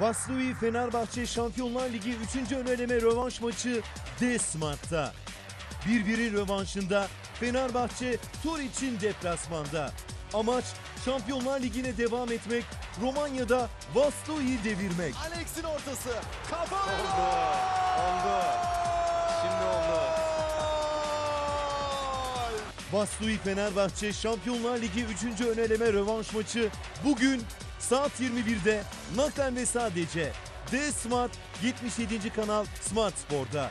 Vaslui Fenerbahçe Şampiyonlar Ligi 3. öneleme rövanş maçı Desmart'ta. Birbiri rövanşında Fenerbahçe tur için deplasmanda. Amaç Şampiyonlar Ligi'ne devam etmek, Romanya'da Vaslui'yi devirmek. Alex'in ortası. Kafa Oldu. Oldu. Şimdi oldu. Vaslui Fenerbahçe Şampiyonlar Ligi 3. öneleme rövanş maçı bugün saat 21'de naklen ve sadece D Smart 77. kanal Smart Spor'da.